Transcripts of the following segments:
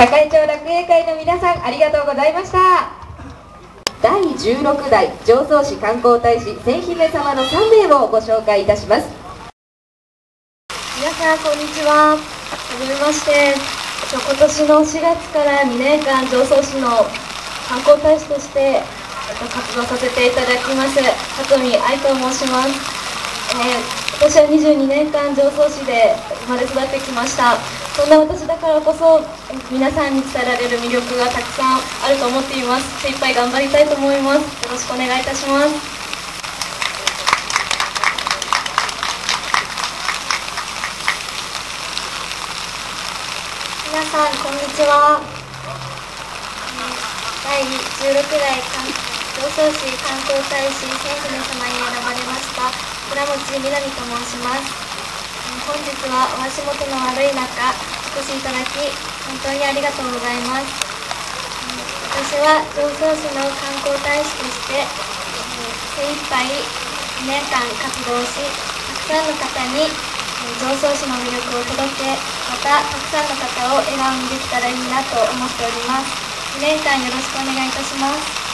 栄町楽営会の皆さんありがとうございました。第16代常総市観光大使千姫様の3名をご紹介いたします。皆さんこんにちは。はじめまして。今年の4月から2年間常総市の観光大使として活動させていただきます里見愛と申します、えー、私は22年間常総市で生まれ育ってきました。そんな私だからこそ皆さんに伝えられる魅力がたくさんあると思っています。精一杯頑張りたいと思います。よろしくお願いいたします。皆さんこんにちは。第16代常総市観光大使千姫様に選ばれました倉持みなみと申します。本日はお足元の悪い中お越しいただき本当にありがとうございます。私は常総市の観光大使として精一杯2年間活動したくさんの方に常総市の魅力を届けまたたくさんの方を笑顔にできたらいいなと思っております。2年間よろしくお願いいたします。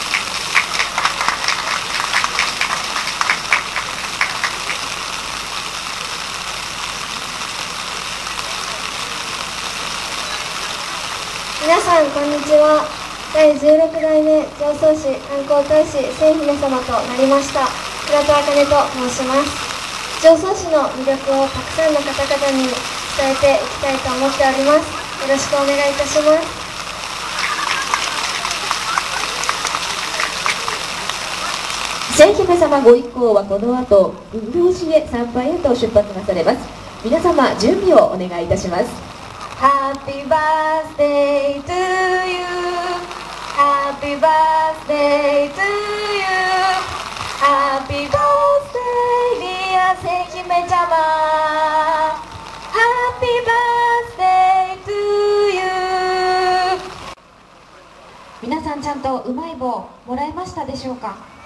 皆さんこんにちは。第16代目常総市観光大使千姫様となりました。倉田茜と申します。常総市の魅力をたくさんの方々に伝えていきたいと思っております。よろしくお願いいたします。千姫様ご一行はこの後運動市へ参拝へと出発なされます。皆様準備をお願いいたします。Happy birthday んちゃんとうまい棒もらえましたでしょうか？